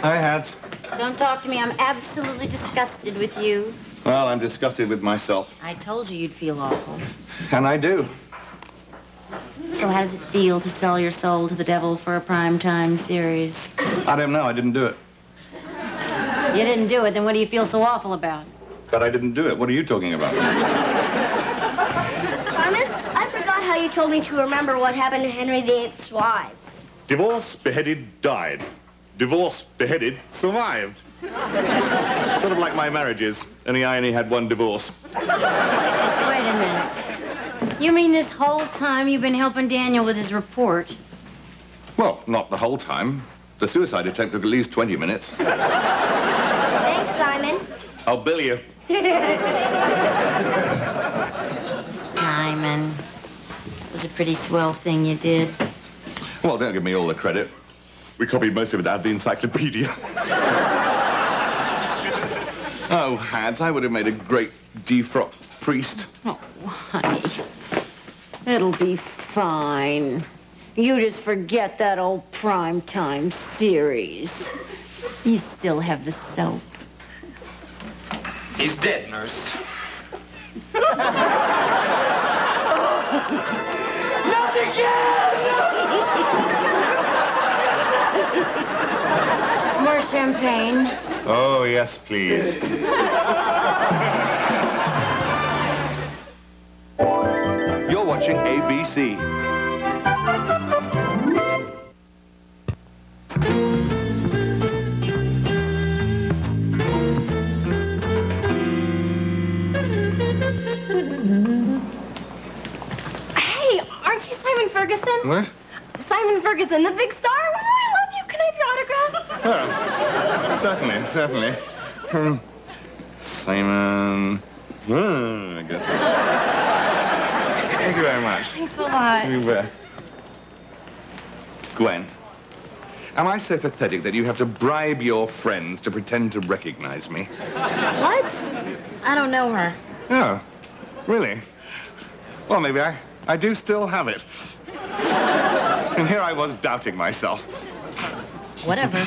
Hi, Hads. Don't talk to me. I'm absolutely disgusted with you. Well, I'm disgusted with myself. I told you you'd feel awful. And I do. So how does it feel to sell your soul to the devil for a primetime series? I don't know. I didn't do it. You didn't do it, then what do you feel so awful about? But I didn't do it. What are you talking about? Simon, I forgot how you told me to remember what happened to Henry VIII's wives. Divorce, beheaded, died. Divorce, beheaded, survived. sort of like my marriages, only I only had one divorce. Wait a minute. You mean this whole time you've been helping Daniel with his report? Well, not the whole time. The suicide attempt took at least 20 minutes. Thanks, Simon. I'll bill you. Simon. That was a pretty swell thing you did. Well, don't give me all the credit. We copied most of it out of the encyclopedia. oh, Hads, I would have made a great defrock priest. Oh, honey. It'll be fine. You just forget that old primetime series. You still have the soap. He's dead, nurse. More champagne. Oh, yes, please. You're watching ABC. Hey, aren't you Simon Ferguson? What? Simon Ferguson, the big star? Oh, I love you. Can I have your autograph? Oh, certainly, certainly. Hmm. Simon. Hmm, I guess. Thank you very much. Thanks a lot. You bet. Gwen, am I so pathetic that you have to bribe your friends to pretend to recognize me? What? I don't know her. Oh, really? Well, maybe I, I do still have it. And here I was doubting myself. Whatever.